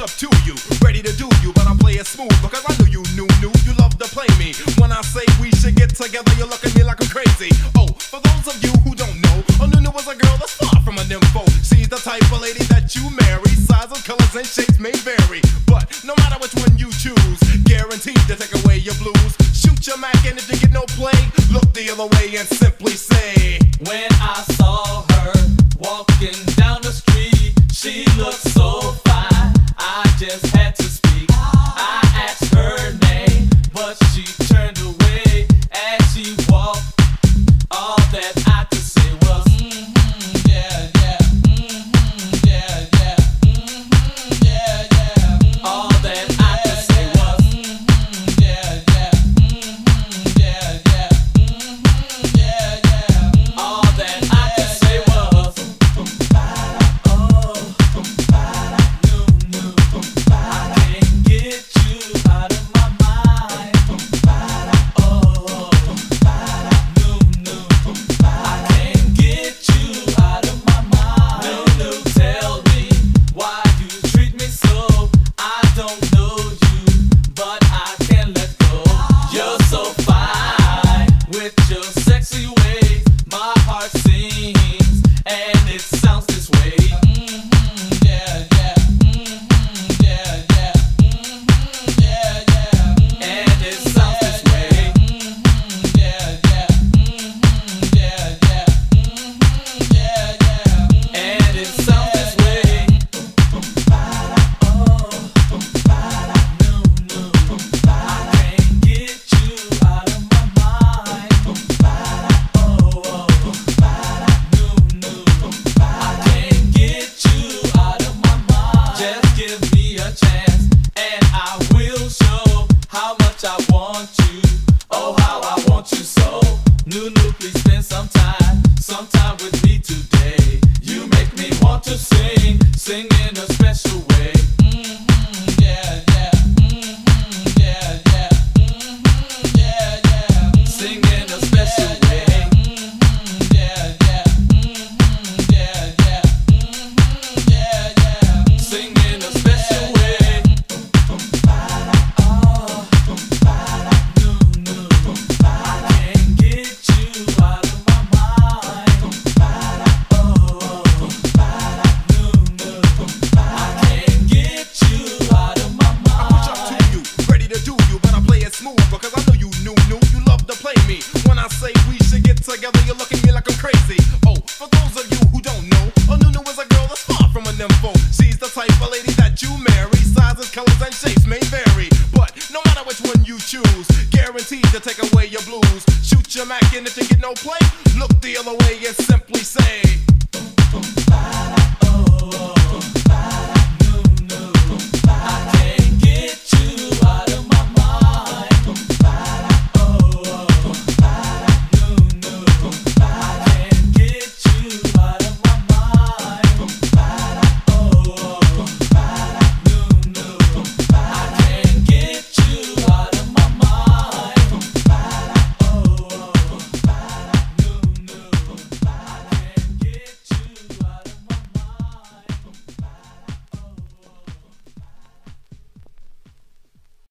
up to you, ready to do you, but I play it smooth because I knew you knew, knew you love to play me. When I say we should get together, you look at me like I'm crazy. Oh, for those of you who don't know, Onunu was a girl that's far from a nympho. She's the type of lady that you marry. Sizes, colors, and shapes may vary, but no matter which one you choose, guaranteed to take away your blues. Shoot your Mac, and if you get no play, look the other way and simply say, When I saw her walking down the street, she looked so just had to speak. You. Oh, how I want you so. Nu Nu, please spend some time, some time with me today. You make me want to sing, sing in a special way. It smooth because I know you knew, knew you love to play me. When I say we should get together, you look at me like I'm crazy. Oh, for those of you who don't know, Onunu is a girl that's far from a nympho. She's the type of lady that you marry. Sizes, colors, and shapes may vary, but no matter which one you choose, guaranteed to take away your blues. Shoot your Mac and if you get no play, look the other way and simply say.